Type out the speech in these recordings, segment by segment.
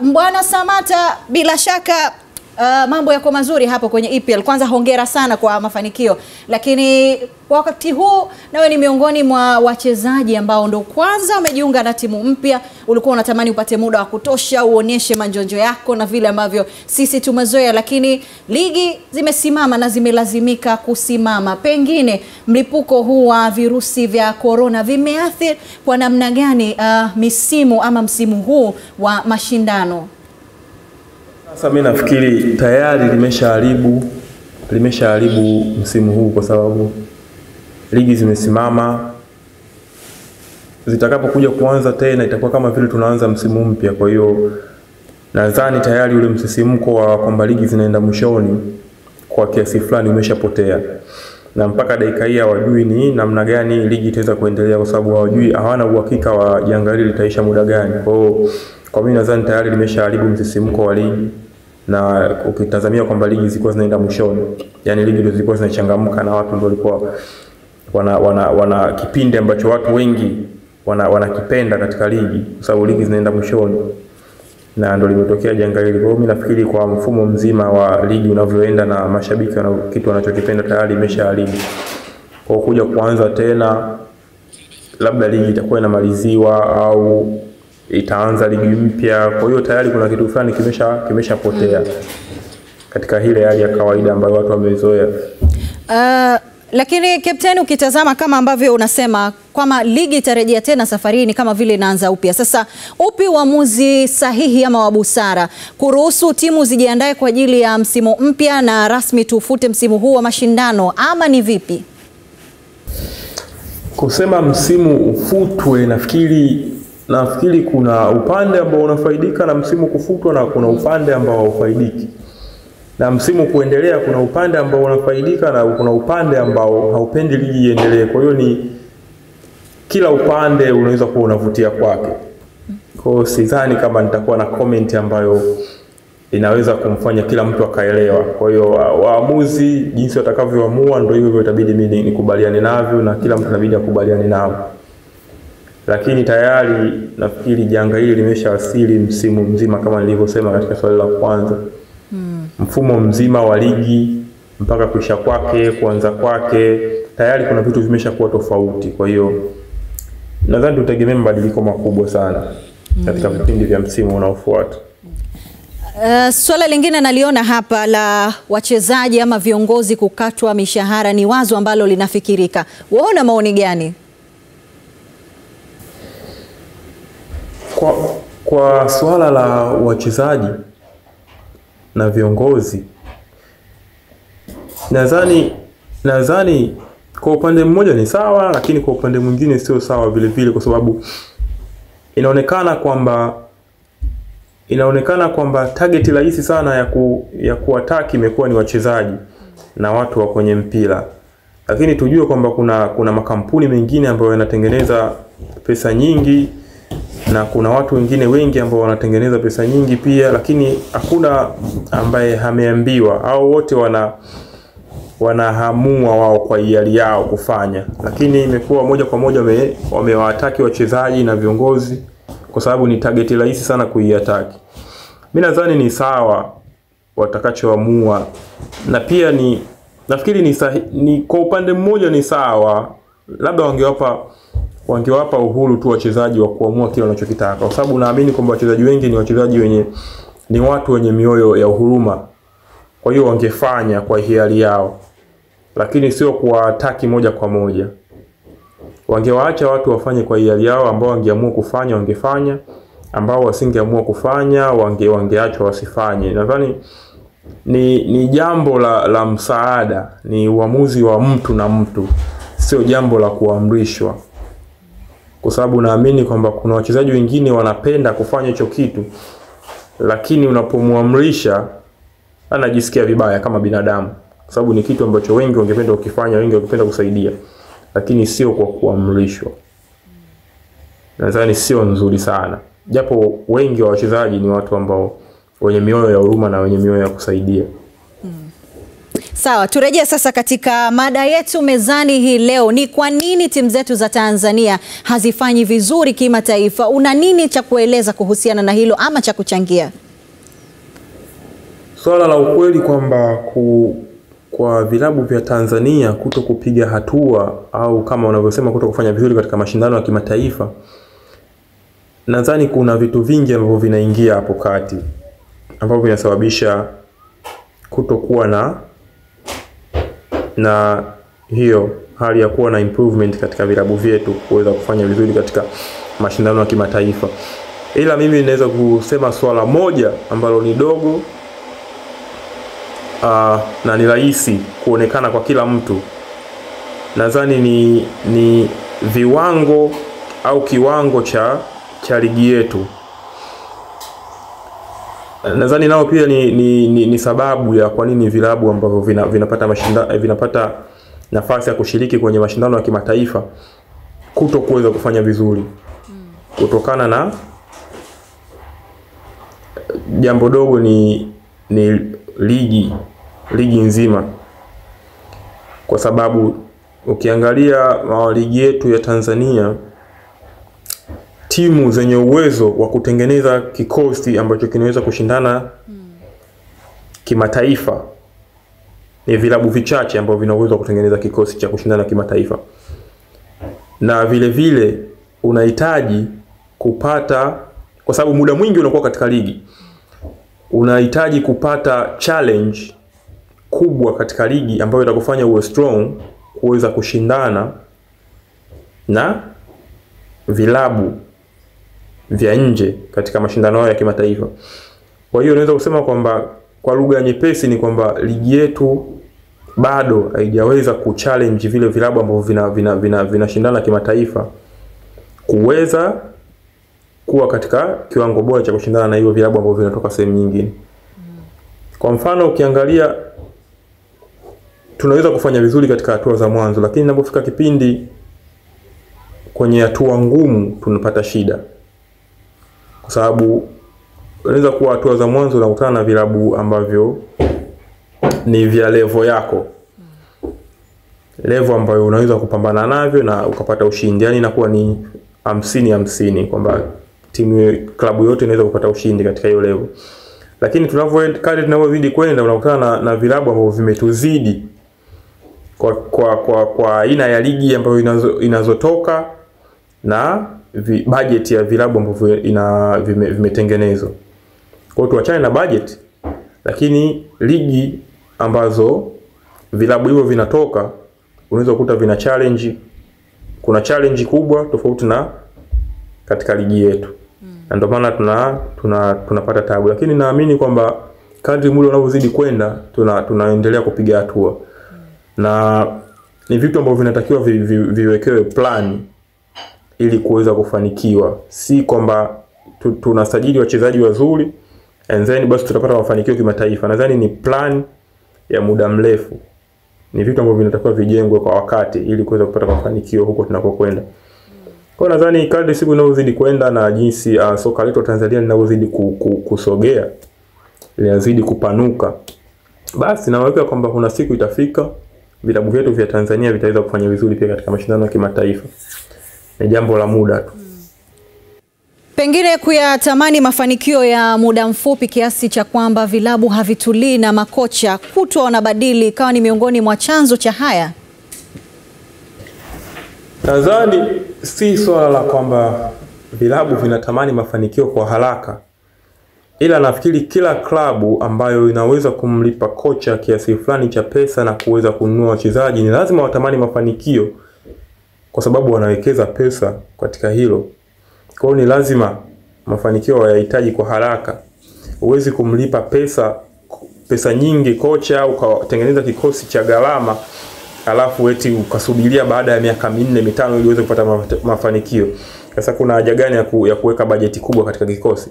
Bwana Samata, bila shaka uh, mambo yako mazuri hapo kwenye EPL. Kwanza hongera sana kwa mafanikio, lakini kwa wakati huu nawe ni miongoni mwa wachezaji ambao ndo kwanza umejiunga na timu mpya. Ulikuwa unatamani upate muda wa kutosha uonyeshe manjonjo yako na vile ambavyo sisi tumezoea, lakini ligi zimesimama na zimelazimika kusimama. Pengine mlipuko huu wa virusi vya korona vimeathiri kwa namna gani uh, misimu ama msimu huu wa mashindano? Sasa mi nafikiri tayari limeshaharibu limeshaharibu msimu huu kwa sababu ligi zimesimama. Zitakapokuja kuanza tena itakuwa kama vile tunaanza msimu mpya. Kwa hiyo nadhani tayari ule msisimko wa kwamba ligi zinaenda mwishoni kwa kiasi fulani umeshapotea, na mpaka dakika hii hawajui ni namna gani ligi itaweza kuendelea, kwa sababu hawajui, hawana uhakika wa janga hili litaisha muda gani. Kwa hiyo kwa mimi nadhani tayari limeshaharibu msisimko wa ligi na ukitazamia kwamba ligi zilikuwa zinaenda mwishoni, yani ligi ndio zilikuwa zinachangamka na watu ndio walikuwa wana, wana, wana kipindi ambacho watu wengi wana wanakipenda katika ligi, kwa sababu ligi zinaenda mwishoni na ndio limetokea janga hili. Kwa hiyo mimi nafikiri kwa mfumo mzima wa ligi unavyoenda na mashabiki na kitu wanachokipenda tayari imeshaharibu. Kwa kuja kuanza tena, labda ligi itakuwa inamaliziwa au itaanza ligi mpya. Kwa hiyo tayari kuna kitu fulani kimesha kimeshapotea katika ile hali ya kawaida ambayo watu wamezoea. Uh, lakini kapteni, ukitazama kama ambavyo unasema kwamba ligi itarejea tena safari hii ni kama vile inaanza upya. Sasa upi uamuzi sahihi ama wa busara kuruhusu timu zijiandae kwa ajili ya msimu mpya na rasmi tufute msimu huu wa mashindano ama ni vipi? Kusema msimu ufutwe, nafikiri nafikiri kuna upande ambao unafaidika na msimu kufutwa na kuna upande ambao haufaidiki na msimu kuendelea. Kuna upande ambao unafaidika na kuna upande ambao haupendi ligi iendelee. Kwa hiyo ni kila upande unaweza kuwa unavutia kwake. Kwa hiyo sidhani kama nitakuwa na comment ambayo inaweza kumfanya kila mtu akaelewa. Kwa hiyo waamuzi jinsi watakavyoamua ndio hivyo itabidi mimi nikubaliane navyo na kila mtu inabidi akubaliane nao lakini tayari nafikiri janga hili limeshawasili msimu mzima kama nilivyosema katika swali la kwanza. Hmm. Mfumo mzima wa ligi mpaka kuisha kwake, kuanza kwake, tayari kuna vitu vimeshakuwa tofauti. Kwa hiyo nadhani tutegemee mabadiliko makubwa sana katika vipindi vya msimu unaofuata. Uh, swala lingine naliona hapa la wachezaji ama viongozi kukatwa mishahara ni wazo ambalo linafikirika. Waona maoni gani? Kwa, kwa swala la wachezaji na viongozi nadhani nadhani kwa upande mmoja ni sawa, lakini kwa upande mwingine sio sawa vile vile, kwa sababu inaonekana kwamba inaonekana kwamba target rahisi sana ya ku, ya kuwataki imekuwa ni wachezaji na watu wa kwenye mpira, lakini tujue kwamba kuna kuna makampuni mengine ambayo yanatengeneza pesa nyingi na kuna watu wengine wengi ambao wanatengeneza pesa nyingi pia, lakini hakuna ambaye ameambiwa au wote wana wanahamua wao kwa hiari yao kufanya, lakini imekuwa moja kwa moja wamewataki wachezaji na viongozi kwa sababu ni target rahisi sana kuiataki. Mimi nadhani ni sawa watakachoamua, na pia ni nafikiri ni, sahi, ni kwa upande mmoja ni sawa, labda wangewapa wangewapa uhuru tu wachezaji wa kuamua kile wanachokitaka, kwa sababu naamini kwamba wachezaji wengi ni wachezaji wenye ni watu wenye mioyo ya uhuruma, Kwa hiyo wangefanya kwa hiari yao, lakini sio kuwataki moja kwa moja. Wangewaacha watu wafanye kwa hiari yao, ambao wangeamua kufanya wangefanya, ambao wasingeamua kufanya wange wangeachwa wasifanye. Nadhani ni ni jambo la, la msaada, ni uamuzi wa mtu na mtu, sio jambo la kuamrishwa kwa sababu naamini kwamba kuna wachezaji wengine wanapenda kufanya hicho kitu, lakini unapomwamrisha anajisikia vibaya kama binadamu, kwa sababu ni kitu ambacho wengi wangependa kukifanya, wengi wangependa kusaidia, lakini sio kwa kuamrishwa. Nadhani sio nzuri sana, japo wengi wa wachezaji ni watu ambao wenye mioyo ya huruma na wenye mioyo ya kusaidia. Sawa, turejee sasa katika mada yetu mezani hii leo. Ni kwa nini timu zetu za Tanzania hazifanyi vizuri kimataifa? Una nini cha kueleza kuhusiana na hilo ama cha kuchangia? Swala la ukweli kwamba ku, kwa vilabu vya Tanzania kuto kupiga hatua au kama unavyosema kuto kufanya vizuri katika mashindano ya kimataifa, nadhani kuna vitu vingi ambavyo vinaingia hapo kati ambavyo vinasababisha kutokuwa na na hiyo hali ya kuwa na improvement katika vilabu vyetu kuweza kufanya vizuri katika mashindano ya kimataifa. Ila mimi naweza kusema swala moja ambalo ni dogo uh, na ni rahisi kuonekana kwa kila mtu, nadhani ni, ni viwango au kiwango cha cha ligi yetu. Nadhani nao pia ni, ni, ni, ni sababu ya kwa nini vilabu ambavyo vina, vinapata mashinda, vinapata nafasi ya kushiriki kwenye mashindano ya kimataifa kuto kuweza kufanya vizuri. Kutokana na jambo dogo ni ni ligi ligi nzima, kwa sababu ukiangalia ligi yetu ya Tanzania timu zenye uwezo wa kutengeneza kikosi ambacho kinaweza kushindana kimataifa. Ni vilabu vichache ambavyo vina uwezo wa kutengeneza kikosi cha kushindana kimataifa, na vile vile unahitaji kupata, kwa sababu muda mwingi unakuwa katika ligi, unahitaji kupata challenge kubwa katika ligi ambayo itakufanya uwe strong kuweza kushindana na vilabu vya nje katika mashindano hayo ya kimataifa. Kwa hiyo unaweza kusema kwamba kwa lugha nyepesi ni kwamba ligi yetu bado haijaweza kuchallenge vile vilabu ambavyo vina vinashindana vina, vina, vina kimataifa kuweza kuwa katika kiwango bora cha kushindana na hivyo vilabu ambavyo vinatoka sehemu nyingine. Kwa mfano ukiangalia tunaweza kufanya vizuri katika hatua za mwanzo, lakini inapofika kipindi kwenye hatua ngumu tunapata shida, kwa sababu unaweza kuwa hatua za mwanzo unakutana na vilabu ambavyo ni vya levo yako, levo ambayo unaweza kupambana navyo na ukapata ushindi, yani inakuwa ni hamsini hamsini, kwamba timu klabu yote inaweza kupata ushindi katika hiyo levo. Lakini tunavyoenda kadri tunavyozidi kwenda unakutana na, na vilabu ambavyo vimetuzidi kwa kwa kwa kwa aina ya ligi ambayo inazo, inazotoka na vi, budget ya vilabu ambavyo ina vime, vimetengenezwa. Kwa hiyo tuachane na budget, lakini ligi ambazo vilabu hivyo vinatoka unaweza kukuta vina challenge, kuna challenge kubwa tofauti na katika ligi yetu mm. na ndio maana tuna, tuna tunapata tabu, lakini naamini kwamba kadri muda unavyozidi kwenda tuna tunaendelea kupiga hatua mm. na ni vitu ambavyo vinatakiwa vi, vi, viwekewe plan ili kuweza kufanikiwa, si kwamba tunasajili wachezaji wazuri and then basi tutapata mafanikio kimataifa. Nadhani ni plan ya muda mrefu, ni vitu ambavyo vinatakiwa vijengwe kwa wakati ili kuweza kupata mafanikio huko tunakokwenda. Kwa hiyo nadhani kadri siku inavyozidi kwenda na jinsi uh, soka letu Tanzania linavyozidi ku, ku, kusogea linazidi kupanuka, basi naweka kwamba kuna siku itafika vilabu vyetu vya Tanzania vitaweza kufanya vizuri pia katika mashindano ya kimataifa. Ni jambo la muda tu. Pengine kuyatamani mafanikio ya muda mfupi kiasi cha kwamba vilabu havitulii na makocha kutwa wanabadili ikawa ni miongoni mwa chanzo cha haya. Nadhani si swala la kwamba vilabu vinatamani mafanikio kwa haraka, ila nafikiri kila klabu ambayo inaweza kumlipa kocha kiasi fulani cha pesa na kuweza kununua wachezaji ni lazima watamani mafanikio, kwa sababu wanawekeza pesa katika hilo. Kwa hiyo ni lazima mafanikio wayahitaji kwa haraka. Huwezi kumlipa pesa pesa nyingi kocha au ukatengeneza kikosi cha gharama alafu eti ukasubiria baada ya miaka minne mitano ili uweze kupata mafanikio. Sasa kuna haja gani ya, ku, ya kuweka bajeti kubwa katika kikosi?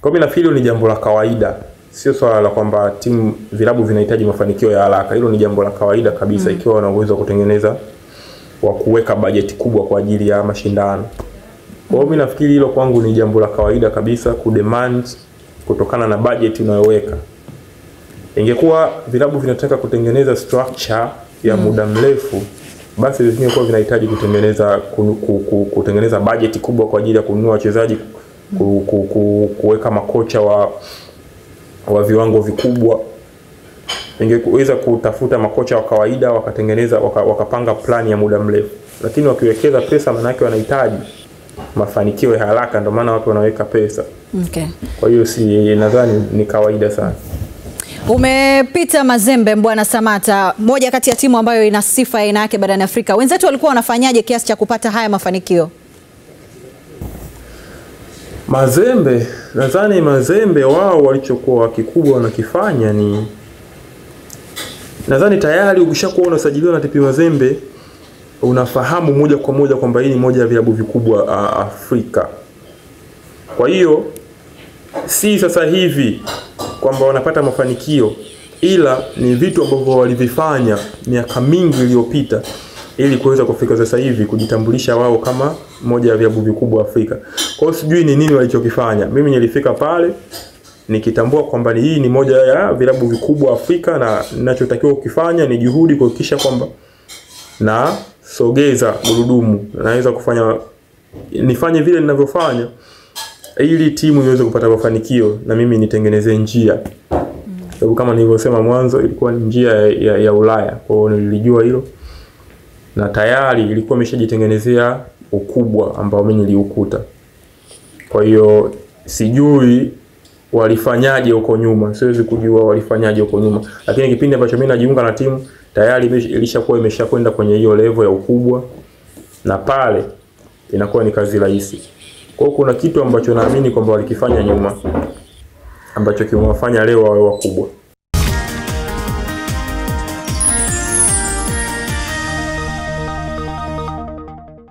Kwa mimi nafikiri ni jambo la kawaida, sio swala la kwamba timu vilabu vinahitaji mafanikio ya haraka. Hilo ni jambo la kawaida kabisa, mm. ikiwa wana uwezo wa kutengeneza wa kuweka bajeti kubwa kwa ajili ya mashindano. Kwa hiyo mimi nafikiri hilo kwangu ni jambo la kawaida kabisa kudemand kutokana na bajeti unayoweka. Ingekuwa vilabu vinataka kutengeneza structure ya muda mrefu, basi vingekuwa vinahitaji kutengeneza ku, ku, ku, kutengeneza bajeti kubwa kwa ajili ya kununua wachezaji, ku, ku, ku, kuweka makocha wa wa viwango vikubwa ingeweza kutafuta makocha wa kawaida wakatengeneza waka, wakapanga plani ya muda mrefu, lakini wakiwekeza pesa, maanake wanahitaji mafanikio ya haraka, ndio maana watu wanaweka pesa. Okay. Kwa hiyo si nadhani ni kawaida sana. Umepita Mazembe, Mbwana Samata, moja kati ya timu ambayo ina sifa aina yake barani Afrika. Wenzetu walikuwa wanafanyaje kiasi cha kupata haya mafanikio? Mazembe, nadhani Mazembe wao walichokuwa kikubwa wanakifanya ni nadhani tayari ukishakuwa unasajiliwa na TP Mazembe unafahamu moja kwa moja kwamba hii ni moja ya vilabu vikubwa Afrika. Kwa hiyo si sasa hivi kwamba wanapata mafanikio, ila ni vitu ambavyo walivifanya miaka mingi iliyopita ili kuweza kufika sasa hivi kujitambulisha wao kama moja ya vilabu vikubwa Afrika. Kwa hiyo sijui ni nini walichokifanya. Mimi nilifika pale nikitambua kwamba hii ni moja ya vilabu vikubwa Afrika, na ninachotakiwa kukifanya ni juhudi kuhakikisha kwamba na sogeza gurudumu, naweza kufanya nifanye vile ninavyofanya ili timu iweze kupata mafanikio na mimi nitengeneze njia sababu kama nilivyosema mwanzo ilikuwa ni njia ya, ya, ya Ulaya. Kwa hiyo nilijua hilo na tayari ilikuwa imeshajitengenezea ukubwa ambao mimi niliukuta. Kwa hiyo sijui walifanyaje huko nyuma, siwezi kujua walifanyaje huko nyuma, lakini kipindi ambacho mimi najiunga na timu tayari ilishakuwa imeshakwenda kwenye hiyo level ya ukubwa, na pale inakuwa ni kazi rahisi. Kwa hiyo kuna kitu ambacho naamini kwamba walikifanya nyuma ambacho kimewafanya leo wawe wakubwa.